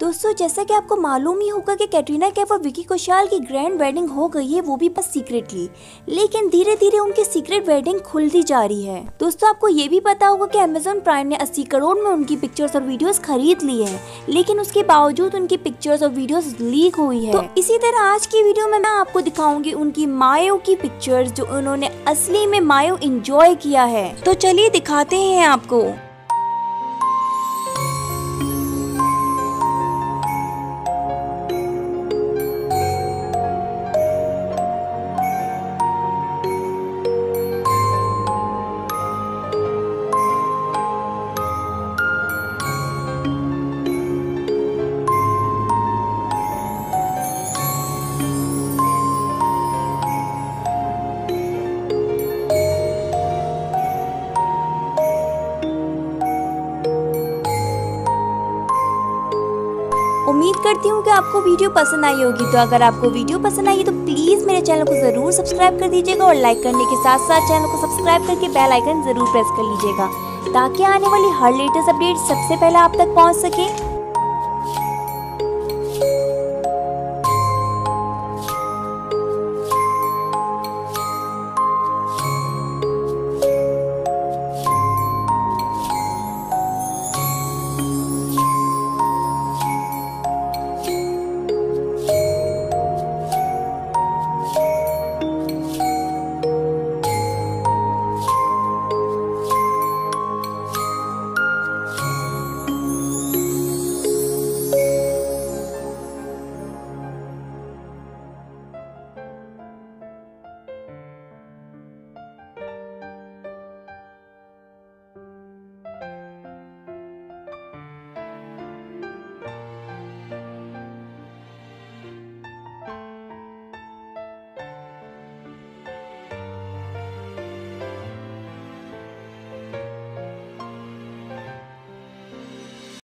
दोस्तों जैसा कि आपको मालूम ही होगा कि कैटरीना कैफ और विकी कौशल की ग्रैंड वेडिंग हो गई है वो भी बस सीक्रेटली लेकिन धीरे धीरे उनकी सीक्रेट वेडिंग खुलती जा रही है। दोस्तों आपको ये भी पता होगा कि अमेजोन प्राइम ने 80 करोड़ में उनकी पिक्चर्स और वीडियोस खरीद ली है लेकिन उसके बावजूद उनकी पिक्चर्स और वीडियोस लीक हुई है। तो इसी तरह आज की वीडियो में मैं आपको दिखाऊँगी उनकी मायो की पिक्चर्स जो उन्होंने असली में मायो इंजॉय किया है। तो चलिए दिखाते हैं आपको। उम्मीद करती हूँ कि आपको वीडियो पसंद आई होगी। तो अगर आपको वीडियो पसंद आई तो प्लीज़ मेरे चैनल को ज़रूर सब्सक्राइब कर दीजिएगा और लाइक करने के साथ साथ चैनल को सब्सक्राइब करके बेल आइकन ज़रूर प्रेस कर लीजिएगा, ताकि आने वाली हर लेटेस्ट अपडेट सबसे पहले आप तक पहुँच सके।